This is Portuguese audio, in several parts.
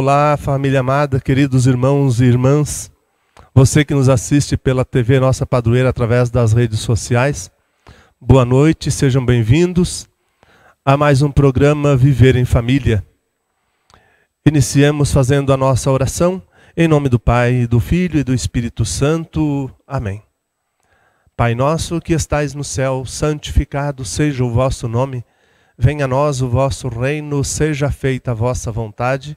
Olá, família amada, queridos irmãos e irmãs, você que nos assiste pela TV Nossa Padroeira através das redes sociais, boa noite, sejam bem-vindos a mais um programa Viver em Família. Iniciemos fazendo a nossa oração em nome do Pai, do Filho e do Espírito Santo. Amém. Pai nosso que estais no céu, santificado seja o vosso nome. Venha a nós o vosso reino, seja feita a vossa vontade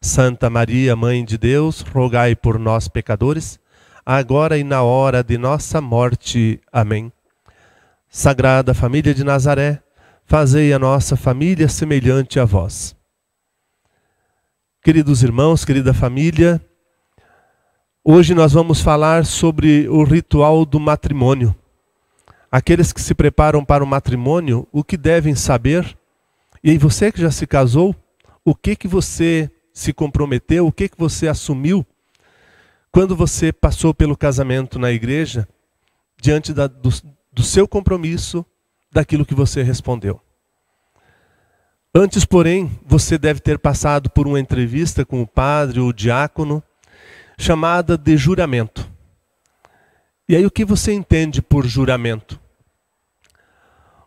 Santa Maria, Mãe de Deus, rogai por nós, pecadores, agora e na hora de nossa morte. Amém. Sagrada Família de Nazaré, fazei a nossa família semelhante a vós. Queridos irmãos, querida família, hoje nós vamos falar sobre o ritual do matrimônio. Aqueles que se preparam para o matrimônio, o que devem saber? E aí você que já se casou, o que que você se comprometeu, o que, que você assumiu quando você passou pelo casamento na igreja, diante da, do, do seu compromisso, daquilo que você respondeu. Antes, porém, você deve ter passado por uma entrevista com o padre ou o diácono, chamada de juramento. E aí o que você entende por juramento?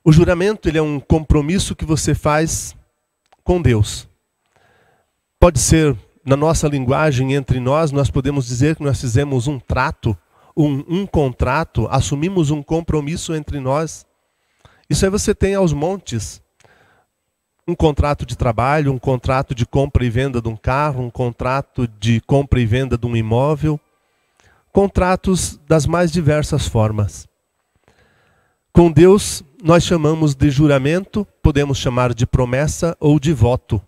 O juramento ele é um compromisso que você faz com Deus. Pode ser, na nossa linguagem, entre nós, nós podemos dizer que nós fizemos um trato, um, um contrato, assumimos um compromisso entre nós. Isso aí você tem aos montes. Um contrato de trabalho, um contrato de compra e venda de um carro, um contrato de compra e venda de um imóvel. Contratos das mais diversas formas. Com Deus, nós chamamos de juramento, podemos chamar de promessa ou de voto.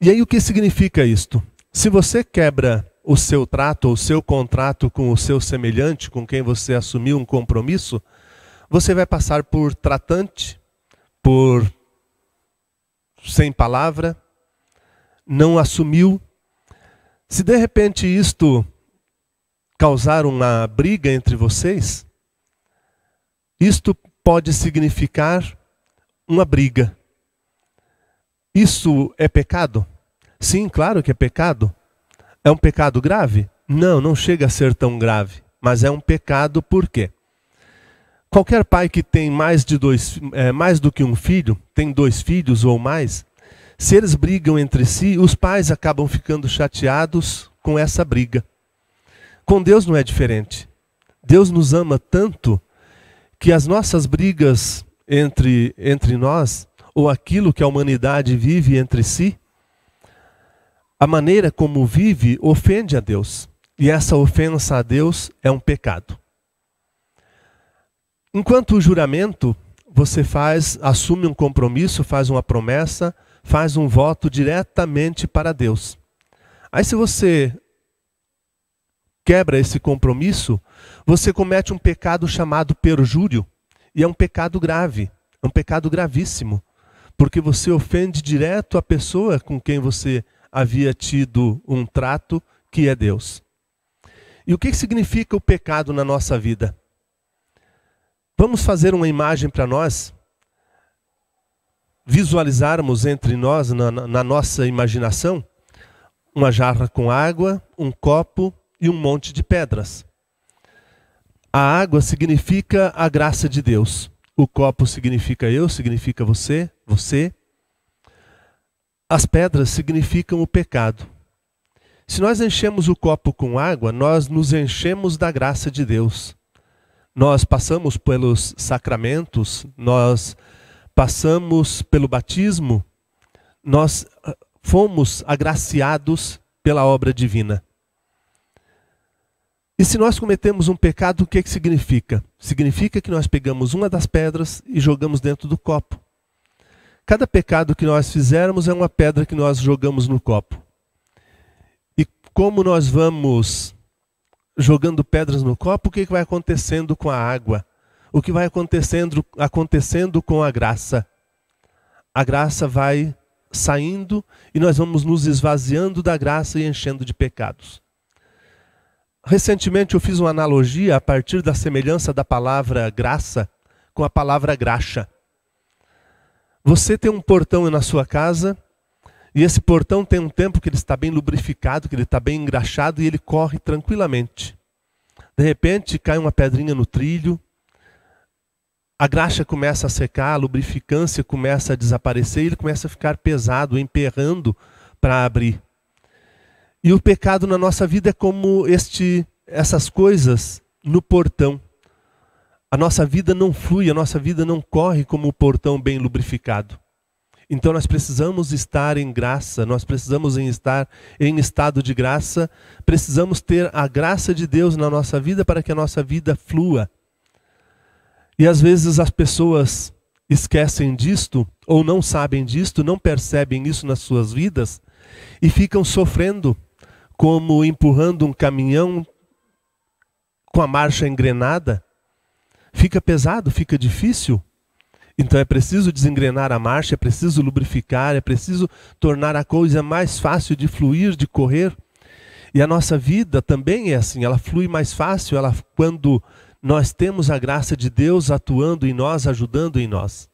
E aí o que significa isto? Se você quebra o seu trato, o seu contrato com o seu semelhante, com quem você assumiu um compromisso, você vai passar por tratante, por sem palavra, não assumiu. Se de repente isto causar uma briga entre vocês, isto pode significar uma briga. Isso é pecado? Sim, claro que é pecado. É um pecado grave? Não, não chega a ser tão grave. Mas é um pecado por quê? Qualquer pai que tem mais, de dois, é, mais do que um filho, tem dois filhos ou mais, se eles brigam entre si, os pais acabam ficando chateados com essa briga. Com Deus não é diferente. Deus nos ama tanto que as nossas brigas entre, entre nós ou aquilo que a humanidade vive entre si, a maneira como vive ofende a Deus. E essa ofensa a Deus é um pecado. Enquanto o juramento, você faz, assume um compromisso, faz uma promessa, faz um voto diretamente para Deus. Aí se você quebra esse compromisso, você comete um pecado chamado perjúrio, e é um pecado grave, é um pecado gravíssimo porque você ofende direto a pessoa com quem você havia tido um trato, que é Deus. E o que significa o pecado na nossa vida? Vamos fazer uma imagem para nós, visualizarmos entre nós, na, na nossa imaginação, uma jarra com água, um copo e um monte de pedras. A água significa a graça de Deus. O copo significa eu, significa você, você. As pedras significam o pecado. Se nós enchemos o copo com água, nós nos enchemos da graça de Deus. Nós passamos pelos sacramentos, nós passamos pelo batismo, nós ah, fomos agraciados pela obra divina. E se nós cometemos um pecado, o que, que significa? Significa que nós pegamos uma das pedras e jogamos dentro do copo. Cada pecado que nós fizermos é uma pedra que nós jogamos no copo. E como nós vamos jogando pedras no copo, o que vai acontecendo com a água? O que vai acontecendo, acontecendo com a graça? A graça vai saindo e nós vamos nos esvaziando da graça e enchendo de pecados. Recentemente eu fiz uma analogia a partir da semelhança da palavra graça com a palavra graxa. Você tem um portão na sua casa e esse portão tem um tempo que ele está bem lubrificado, que ele está bem engraxado e ele corre tranquilamente. De repente cai uma pedrinha no trilho, a graxa começa a secar, a lubrificância começa a desaparecer e ele começa a ficar pesado, emperrando para abrir. E o pecado na nossa vida é como este, essas coisas no portão. A nossa vida não flui, a nossa vida não corre como o portão bem lubrificado. Então nós precisamos estar em graça, nós precisamos estar em estado de graça, precisamos ter a graça de Deus na nossa vida para que a nossa vida flua. E às vezes as pessoas esquecem disto ou não sabem disto, não percebem isso nas suas vidas e ficam sofrendo como empurrando um caminhão com a marcha engrenada. Fica pesado, fica difícil. Então é preciso desengrenar a marcha, é preciso lubrificar, é preciso tornar a coisa mais fácil de fluir, de correr. E a nossa vida também é assim, ela flui mais fácil ela, quando nós temos a graça de Deus atuando em nós, ajudando em nós.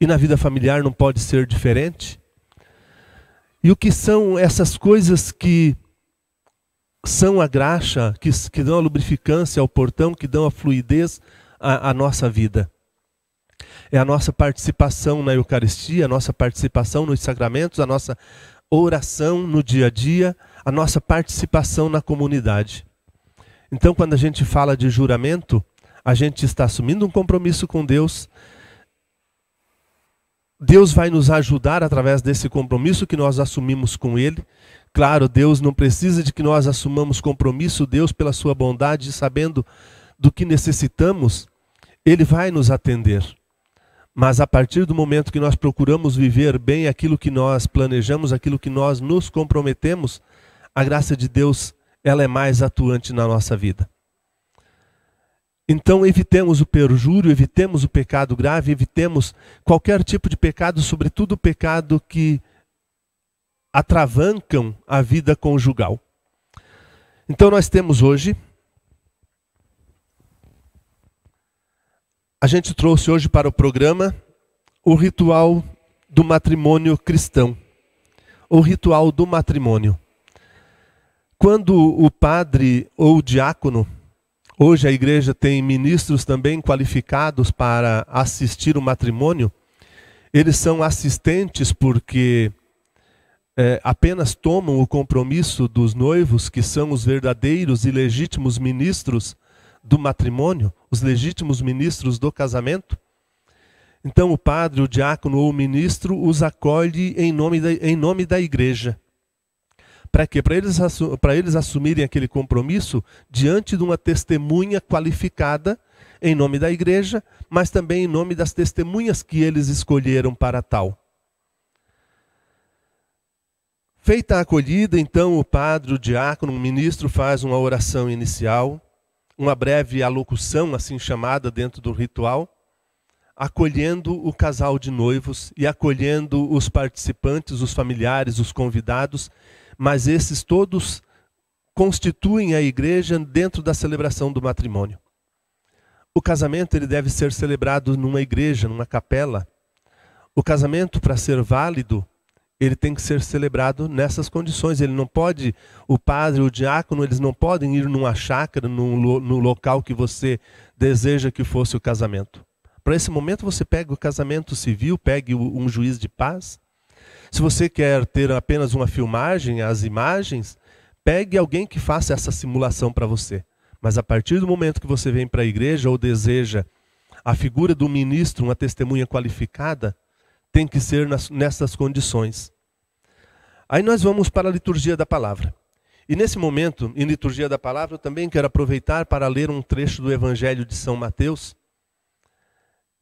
E na vida familiar não pode ser diferente. E o que são essas coisas que são a graxa, que, que dão a lubrificância ao portão, que dão a fluidez à, à nossa vida? é a nossa participação na Eucaristia, a nossa participação nos sacramentos, a nossa oração no dia a dia, a nossa participação na comunidade. Então, quando a gente fala de juramento, a gente está assumindo um compromisso com Deus. Deus vai nos ajudar através desse compromisso que nós assumimos com Ele. Claro, Deus não precisa de que nós assumamos compromisso, Deus, pela Sua bondade, sabendo do que necessitamos, Ele vai nos atender. Mas a partir do momento que nós procuramos viver bem aquilo que nós planejamos, aquilo que nós nos comprometemos, a graça de Deus ela é mais atuante na nossa vida. Então evitemos o perjúrio, evitemos o pecado grave, evitemos qualquer tipo de pecado, sobretudo o pecado que atravancam a vida conjugal. Então nós temos hoje A gente trouxe hoje para o programa o ritual do matrimônio cristão. O ritual do matrimônio. Quando o padre ou o diácono, hoje a igreja tem ministros também qualificados para assistir o matrimônio, eles são assistentes porque é, apenas tomam o compromisso dos noivos, que são os verdadeiros e legítimos ministros do matrimônio, os legítimos ministros do casamento. Então o padre, o diácono ou o ministro os acolhe em nome da, em nome da igreja. Para quê? Para eles, para eles assumirem aquele compromisso diante de uma testemunha qualificada em nome da igreja, mas também em nome das testemunhas que eles escolheram para tal. Feita a acolhida, então o padre, o diácono, o ministro faz uma oração inicial uma breve alocução, assim chamada, dentro do ritual, acolhendo o casal de noivos e acolhendo os participantes, os familiares, os convidados, mas esses todos constituem a igreja dentro da celebração do matrimônio. O casamento ele deve ser celebrado numa igreja, numa capela. O casamento, para ser válido, ele tem que ser celebrado nessas condições. Ele não pode, o padre, o diácono, eles não podem ir numa chácara, num, no local que você deseja que fosse o casamento. Para esse momento você pega o casamento civil, pegue um juiz de paz. Se você quer ter apenas uma filmagem, as imagens, pegue alguém que faça essa simulação para você. Mas a partir do momento que você vem para a igreja ou deseja a figura do ministro, uma testemunha qualificada, tem que ser nas, nessas condições. Aí nós vamos para a liturgia da palavra. E nesse momento, em liturgia da palavra, eu também quero aproveitar para ler um trecho do Evangelho de São Mateus,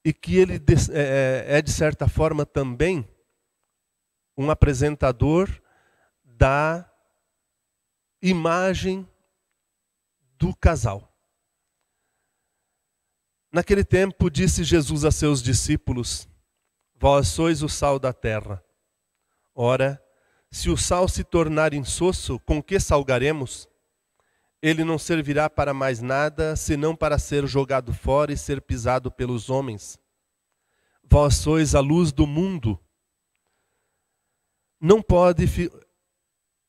e que ele é, é, é de certa forma também um apresentador da imagem do casal. Naquele tempo, disse Jesus a seus discípulos: Vós sois o sal da terra. Ora, se o sal se tornar insosso, com que salgaremos? Ele não servirá para mais nada, senão para ser jogado fora e ser pisado pelos homens. Vós sois a luz do mundo. Não pode,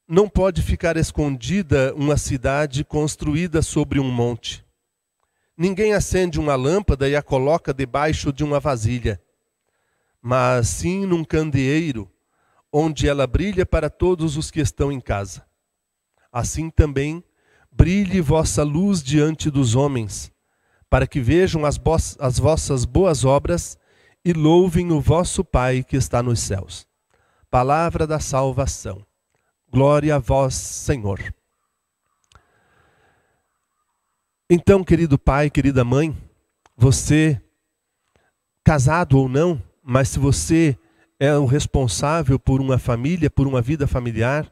não pode ficar escondida uma cidade construída sobre um monte. Ninguém acende uma lâmpada e a coloca debaixo de uma vasilha, mas sim num candeeiro, onde ela brilha para todos os que estão em casa. Assim também brilhe vossa luz diante dos homens, para que vejam as, as vossas boas obras e louvem o vosso Pai que está nos céus. Palavra da salvação. Glória a vós, Senhor. Então, querido pai, querida mãe, você, casado ou não, mas se você é o responsável por uma família, por uma vida familiar,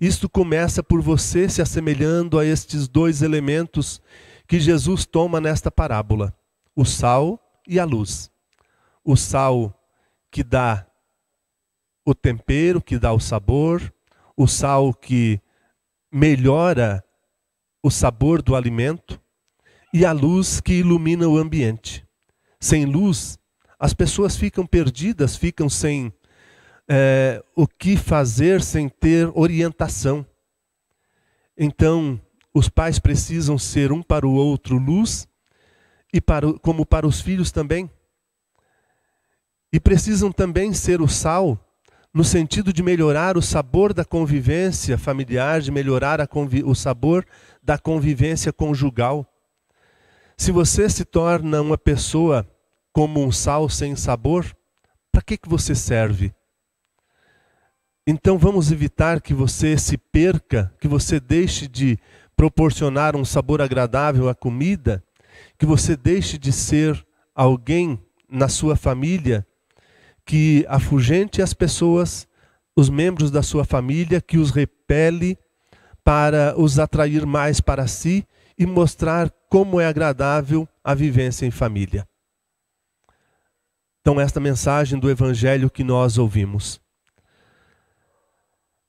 isto começa por você se assemelhando a estes dois elementos que Jesus toma nesta parábola: o sal e a luz. O sal que dá o tempero, que dá o sabor, o sal que melhora o sabor do alimento e a luz que ilumina o ambiente. Sem luz, as pessoas ficam perdidas, ficam sem é, o que fazer, sem ter orientação. Então, os pais precisam ser um para o outro luz e para, como para os filhos também. E precisam também ser o sal no sentido de melhorar o sabor da convivência familiar, de melhorar o sabor da convivência conjugal. Se você se torna uma pessoa como um sal sem sabor, para que, que você serve? Então vamos evitar que você se perca, que você deixe de proporcionar um sabor agradável à comida, que você deixe de ser alguém na sua família que afugente as pessoas, os membros da sua família, que os repele para os atrair mais para si e mostrar como é agradável a vivência em família. Então, esta mensagem do Evangelho que nós ouvimos.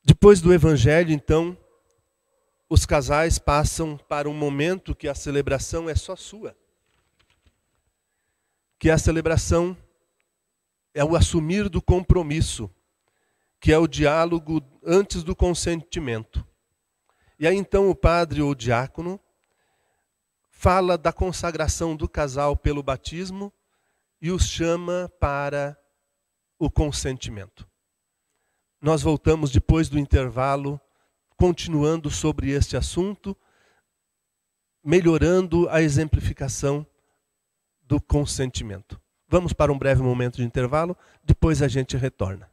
Depois do Evangelho, então, os casais passam para um momento que a celebração é só sua. Que a celebração é o assumir do compromisso, que é o diálogo antes do consentimento. E aí então o padre ou o diácono fala da consagração do casal pelo batismo e os chama para o consentimento. Nós voltamos depois do intervalo, continuando sobre este assunto, melhorando a exemplificação do consentimento. Vamos para um breve momento de intervalo, depois a gente retorna.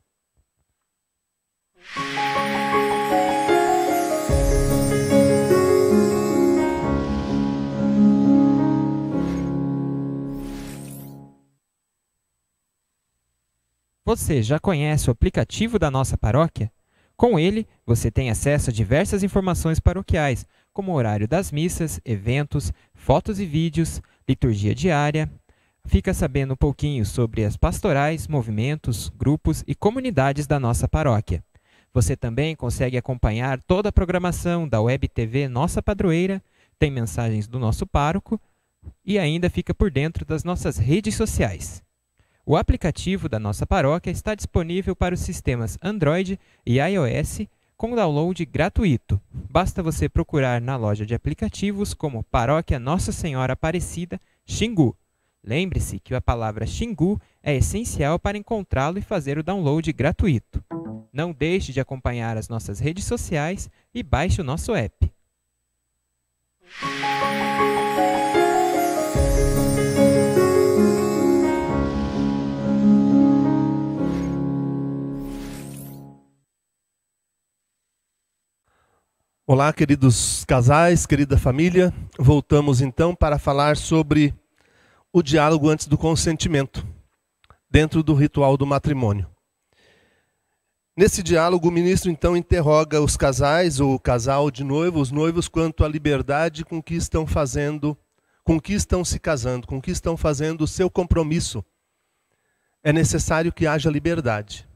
Você já conhece o aplicativo da nossa paróquia? Com ele, você tem acesso a diversas informações paroquiais, como o horário das missas, eventos, fotos e vídeos, liturgia diária, fica sabendo um pouquinho sobre as pastorais, movimentos, grupos e comunidades da nossa paróquia. Você também consegue acompanhar toda a programação da Web TV Nossa Padroeira, tem mensagens do nosso pároco e ainda fica por dentro das nossas redes sociais. O aplicativo da nossa paróquia está disponível para os sistemas Android e iOS com download gratuito. Basta você procurar na loja de aplicativos como Paróquia Nossa Senhora Aparecida, Xingu Lembre-se que a palavra Xingu é essencial para encontrá-lo e fazer o download gratuito. Não deixe de acompanhar as nossas redes sociais e baixe o nosso app. Olá, queridos casais, querida família. Voltamos então para falar sobre o diálogo antes do consentimento, dentro do ritual do matrimônio. Nesse diálogo, o ministro então interroga os casais, ou o casal de noivo, os noivos, quanto à liberdade com que estão fazendo, com que estão se casando, com que estão fazendo o seu compromisso. É necessário que haja liberdade.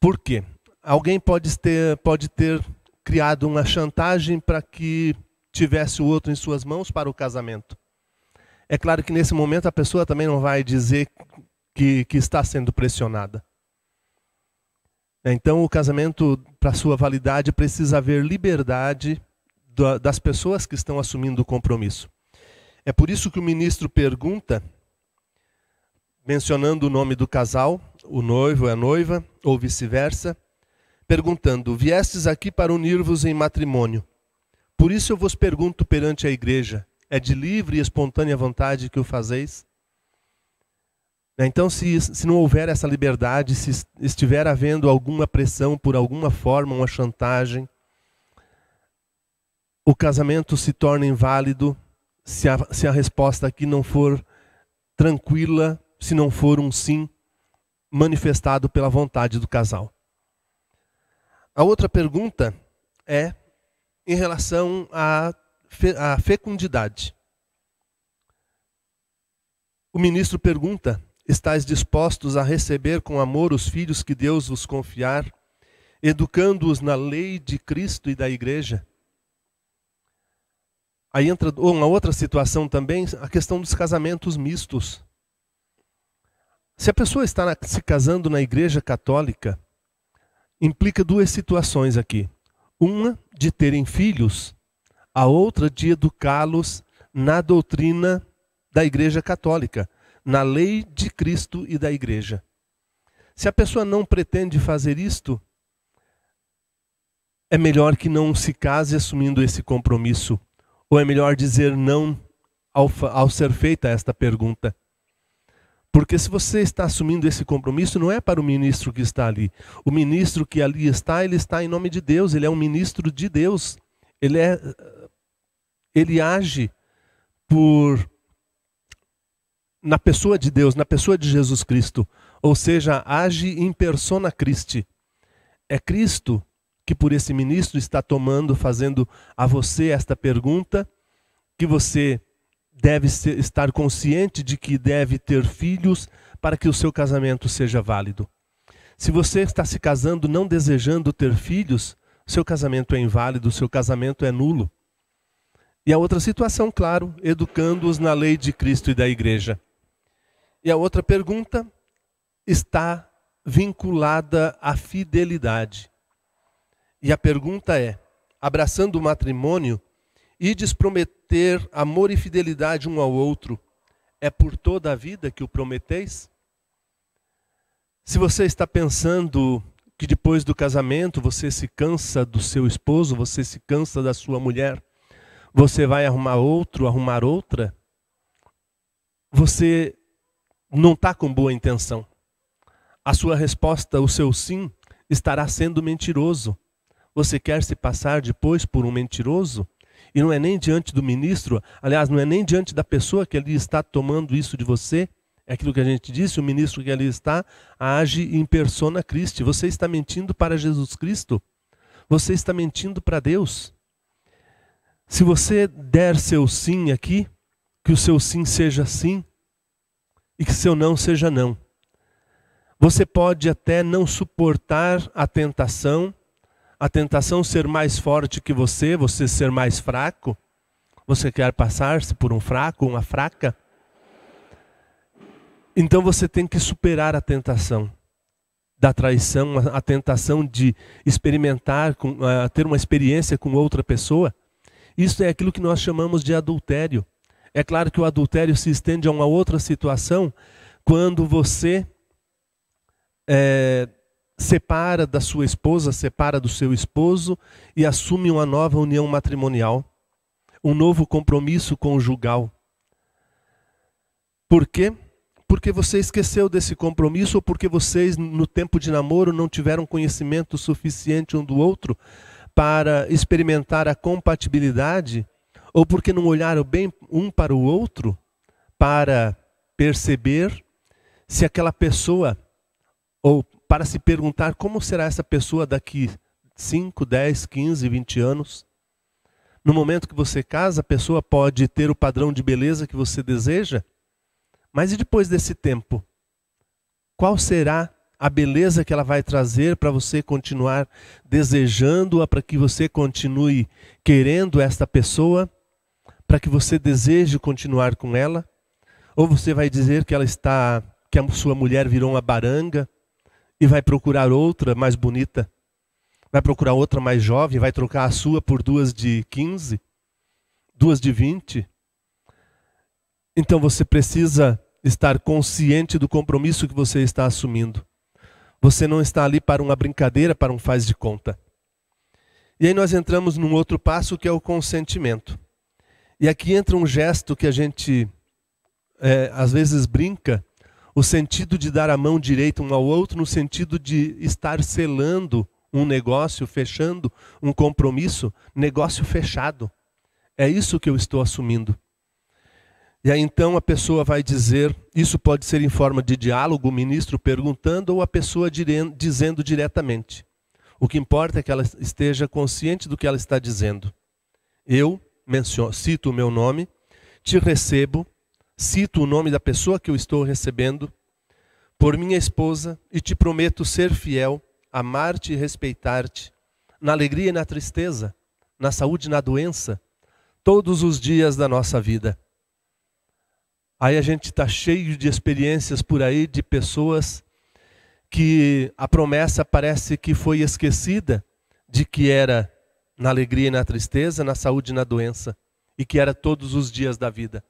Por quê? Alguém pode ter, pode ter criado uma chantagem para que tivesse o outro em suas mãos para o casamento. É claro que nesse momento a pessoa também não vai dizer que, que está sendo pressionada. Então, o casamento, para sua validade, precisa haver liberdade das pessoas que estão assumindo o compromisso. É por isso que o ministro pergunta, mencionando o nome do casal, o noivo e a noiva, ou vice-versa, perguntando: Viestes aqui para unir-vos em matrimônio. Por isso eu vos pergunto perante a igreja: é de livre e espontânea vontade que o fazeis? Né, então, se, se não houver essa liberdade, se estiver havendo alguma pressão por alguma forma, uma chantagem, o casamento se torna inválido se a, se a resposta aqui não for tranquila, se não for um sim manifestado pela vontade do casal. A outra pergunta é em relação à, à fecundidade. O ministro pergunta Estais dispostos a receber com amor os filhos que Deus vos confiar, educando-os na lei de Cristo e da igreja? Aí entra uma outra situação também, a questão dos casamentos mistos. Se a pessoa está se casando na igreja católica, implica duas situações aqui. Uma de terem filhos, a outra de educá-los na doutrina da igreja católica na lei de Cristo e da igreja. Se a pessoa não pretende fazer isto, é melhor que não se case assumindo esse compromisso. Ou é melhor dizer não ao, ao ser feita esta pergunta. Porque se você está assumindo esse compromisso, não é para o ministro que está ali. O ministro que ali está, ele está em nome de Deus, ele é um ministro de Deus. Ele é ele age por na pessoa de Deus, na pessoa de Jesus Cristo. Ou seja, age em persona Christi. É Cristo que por esse ministro está tomando, fazendo a você esta pergunta, que você deve ser, estar consciente de que deve ter filhos para que o seu casamento seja válido. Se você está se casando não desejando ter filhos, seu casamento é inválido, seu casamento é nulo. E a outra situação, claro, educando-os na lei de Cristo e da igreja. E a outra pergunta está vinculada à fidelidade. E a pergunta é: abraçando o matrimônio, ides prometer amor e fidelidade um ao outro, é por toda a vida que o prometeis? Se você está pensando que depois do casamento você se cansa do seu esposo, você se cansa da sua mulher, você vai arrumar outro, arrumar outra, você não está com boa intenção. A sua resposta, o seu sim, estará sendo mentiroso. Você quer se passar depois por um mentiroso? E não é nem diante do ministro, aliás, não é nem diante da pessoa que ali está tomando isso de você. É aquilo que a gente disse, o ministro que ali está age em persona Christi. Você está mentindo para Jesus Cristo. Você está mentindo para Deus. Se você der seu sim aqui, que o seu sim seja sim, e que seu não seja não. Você pode até não suportar a tentação, a tentação ser mais forte que você, você ser mais fraco. Você quer passar-se por um fraco, uma fraca? Então você tem que superar a tentação da traição, a tentação de experimentar, ter uma experiência com outra pessoa. Isso é aquilo que nós chamamos de adultério. É claro que o adultério se estende a uma outra situação quando você é, separa da sua esposa, separa do seu esposo e assume uma nova união matrimonial, um novo compromisso conjugal. Por quê? Porque você esqueceu desse compromisso ou porque vocês, no tempo de namoro, não tiveram conhecimento suficiente um do outro para experimentar a compatibilidade ou porque não olharam bem um para o outro para perceber se aquela pessoa, ou para se perguntar como será essa pessoa daqui 5, 10, 15, 20 anos. No momento que você casa, a pessoa pode ter o padrão de beleza que você deseja, mas e depois desse tempo? Qual será a beleza que ela vai trazer para você continuar desejando-a, para que você continue querendo esta pessoa, para que você deseje continuar com ela? Ou você vai dizer que ela está, que a sua mulher virou uma baranga e vai procurar outra mais bonita? vai procurar outra mais jovem, vai trocar a sua por duas de 15, duas de 20. Então você precisa estar consciente do compromisso que você está assumindo. Você não está ali para uma brincadeira, para um faz de conta. E aí nós entramos num outro passo que é o consentimento. E aqui entra um gesto que a gente é, às vezes brinca, o sentido de dar a mão direita um ao outro, no sentido de estar selando um negócio, fechando um compromisso, negócio fechado. É isso que eu estou assumindo. E aí então a pessoa vai dizer, isso pode ser em forma de diálogo, o ministro perguntando ou a pessoa dizendo diretamente. O que importa é que ela esteja consciente do que ela está dizendo. Eu menciono, cito o meu nome, te recebo, cito o nome da pessoa que eu estou recebendo, por minha esposa, e te prometo ser fiel amar-te e respeitar-te, na alegria e na tristeza, na saúde e na doença, todos os dias da nossa vida. Aí a gente está cheio de experiências por aí de pessoas que a promessa parece que foi esquecida de que era na alegria e na tristeza, na saúde e na doença, e que era todos os dias da vida.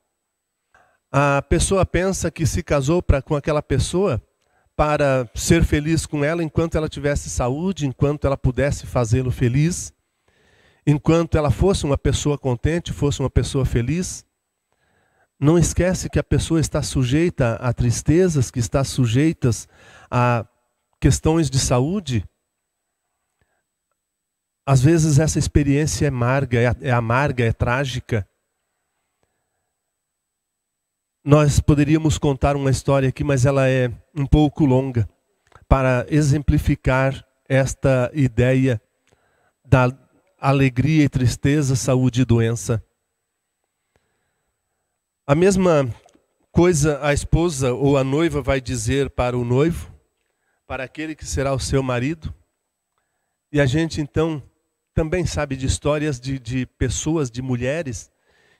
A pessoa pensa que se casou pra, com aquela pessoa para ser feliz com ela enquanto ela tivesse saúde, enquanto ela pudesse fazê-lo feliz, enquanto ela fosse uma pessoa contente, fosse uma pessoa feliz. Não esquece que a pessoa está sujeita a tristezas, que está sujeita a questões de saúde. Às vezes essa experiência é amarga, é, é amarga, é trágica. Nós poderíamos contar uma história aqui, mas ela é um pouco longa, para exemplificar esta ideia da alegria e tristeza, saúde e doença. A mesma coisa a esposa ou a noiva vai dizer para o noivo, para aquele que será o seu marido. E a gente então também sabe de histórias de, de pessoas, de mulheres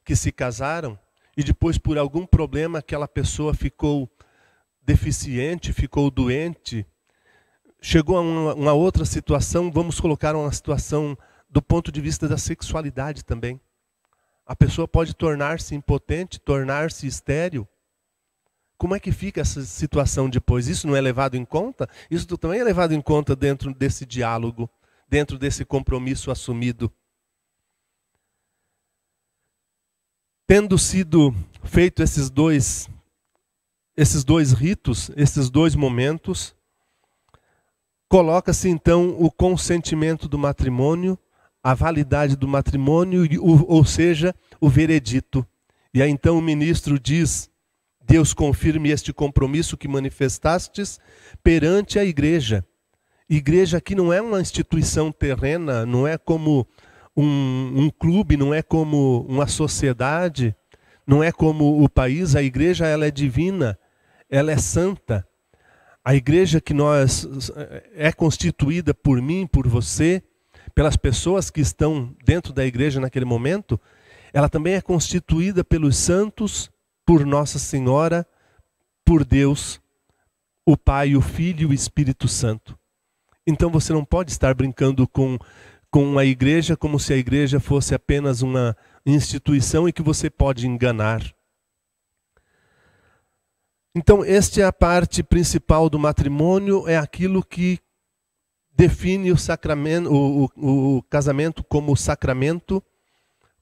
que se casaram e depois, por algum problema, aquela pessoa ficou deficiente, ficou doente, chegou a uma, uma outra situação, vamos colocar uma situação do ponto de vista da sexualidade também. A pessoa pode tornar-se impotente, tornar-se estéril. Como é que fica essa situação depois? Isso não é levado em conta? Isso também é levado em conta dentro desse diálogo, dentro desse compromisso assumido. Tendo sido feito esses dois esses dois ritos, esses dois momentos, coloca-se então o consentimento do matrimônio, a validade do matrimônio, ou seja, o veredito. E aí então o ministro diz: Deus confirme este compromisso que manifestastes perante a igreja. Igreja aqui não é uma instituição terrena, não é como um, um clube, não é como uma sociedade, não é como o país. A igreja ela é divina, ela é santa. A igreja que nós é constituída por mim, por você, pelas pessoas que estão dentro da igreja naquele momento, ela também é constituída pelos santos, por Nossa Senhora, por Deus, o Pai, o Filho e o Espírito Santo. Então você não pode estar brincando com com a igreja como se a igreja fosse apenas uma instituição e que você pode enganar. Então, esta é a parte principal do matrimônio, é aquilo que define o, sacramento, o, o, o casamento como sacramento,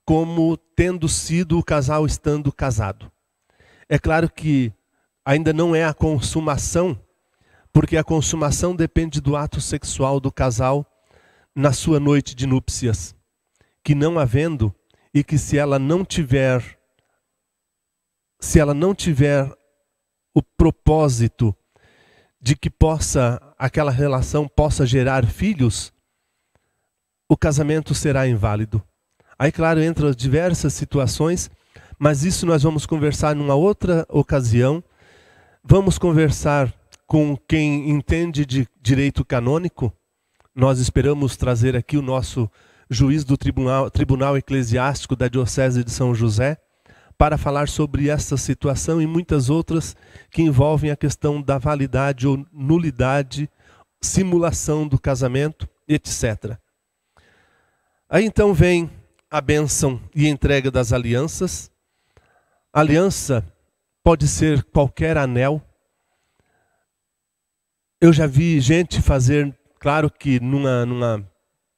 como tendo sido o casal estando casado. É claro que ainda não é a consumação, porque a consumação depende do ato sexual do casal na sua noite de núpcias, que não havendo e que se ela não tiver se ela não tiver o propósito de que possa aquela relação possa gerar filhos, o casamento será inválido. Aí, claro, entram diversas situações, mas isso nós vamos conversar numa outra ocasião. Vamos conversar com quem entende de direito canônico. Nós esperamos trazer aqui o nosso juiz do Tribunal, Tribunal Eclesiástico da Diocese de São José para falar sobre essa situação e muitas outras que envolvem a questão da validade ou nulidade, simulação do casamento, etc. Aí então vem a bênção e entrega das alianças. aliança pode ser qualquer anel. Eu já vi gente fazer, claro que numa, numa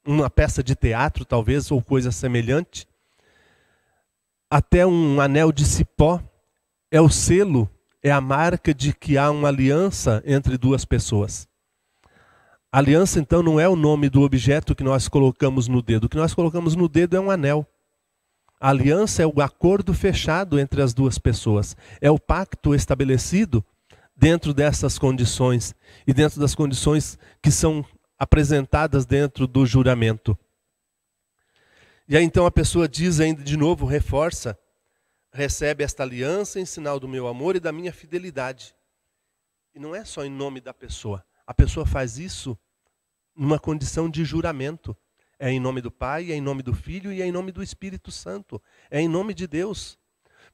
uma peça de teatro, talvez, ou coisa semelhante, até um anel de cipó é o selo, é a marca de que há uma aliança entre duas pessoas. aliança, então, não é o nome do objeto que nós colocamos no dedo. O que nós colocamos no dedo é um anel. A aliança é o acordo fechado entre as duas pessoas. É o pacto estabelecido dentro dessas condições e dentro das condições que são apresentadas dentro do juramento. E aí então a pessoa diz ainda de novo, reforça, recebe esta aliança em sinal do meu amor e da minha fidelidade. E não é só em nome da pessoa. A pessoa faz isso numa condição de juramento. É em nome do Pai, é em nome do Filho e é em nome do Espírito Santo. É em nome de Deus.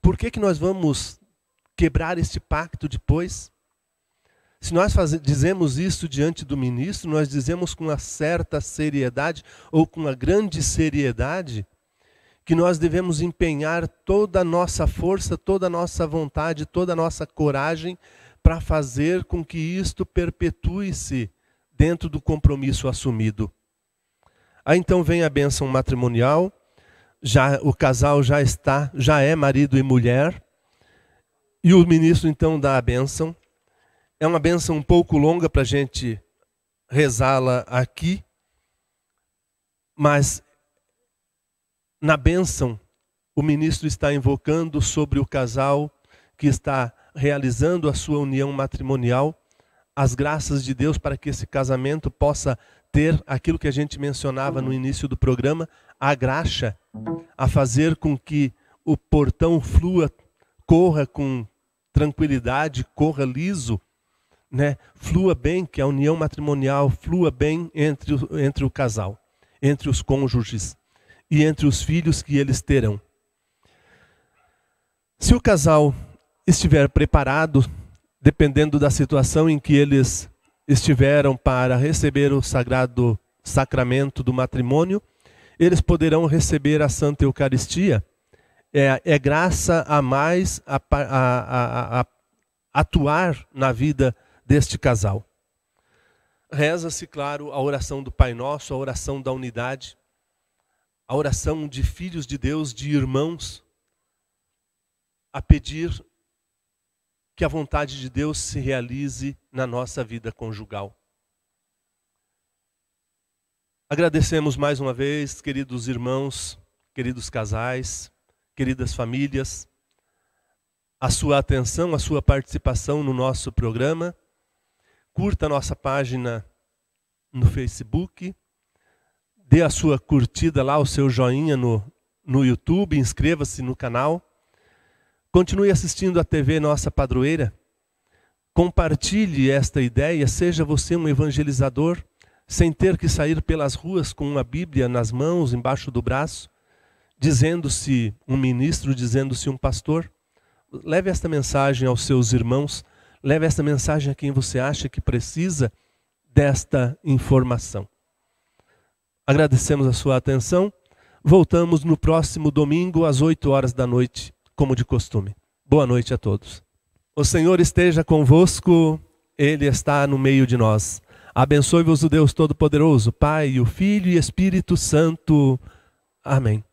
Por que, que nós vamos quebrar este pacto depois? Se nós faz, dizemos isso diante do ministro, nós dizemos com uma certa seriedade ou com uma grande seriedade que nós devemos empenhar toda a nossa força, toda a nossa vontade, toda a nossa coragem para fazer com que isto perpetue-se dentro do compromisso assumido. Aí então vem a bênção matrimonial, já o casal já está, já é marido e mulher, e o ministro então dá a bênção. É uma benção um pouco longa para a gente rezá-la aqui, mas na bênção o ministro está invocando sobre o casal que está realizando a sua união matrimonial as graças de Deus para que esse casamento possa ter aquilo que a gente mencionava no início do programa, a graxa, a fazer com que o portão flua, corra com tranquilidade, corra liso, né, flua bem, que a união matrimonial flua bem entre o, entre o casal, entre os cônjuges e entre os filhos que eles terão. Se o casal estiver preparado, dependendo da situação em que eles estiveram para receber o sagrado sacramento do matrimônio, eles poderão receber a Santa Eucaristia. É, é graça a mais a, a, a, a atuar na vida deste casal. Reza-se, claro, a oração do Pai Nosso, a oração da unidade, a oração de filhos de Deus, de irmãos, a pedir que a vontade de Deus se realize na nossa vida conjugal. Agradecemos mais uma vez, queridos irmãos, queridos casais, queridas famílias, a sua atenção, a sua participação no nosso programa curta a nossa página no Facebook, dê a sua curtida lá, o seu joinha no, no YouTube, inscreva-se no canal. Continue assistindo a TV Nossa Padroeira. Compartilhe esta ideia, seja você um evangelizador, sem ter que sair pelas ruas com uma Bíblia nas mãos, embaixo do braço, dizendo-se um ministro, dizendo-se um pastor. Leve esta mensagem aos seus irmãos Leve esta mensagem a quem você acha que precisa desta informação. Agradecemos a sua atenção. Voltamos no próximo domingo às 8 horas da noite, como de costume. Boa noite a todos. O Senhor esteja convosco, Ele está no meio de nós. Abençoe-vos o Deus Todo-Poderoso, Pai, o Filho e Espírito Santo. Amém.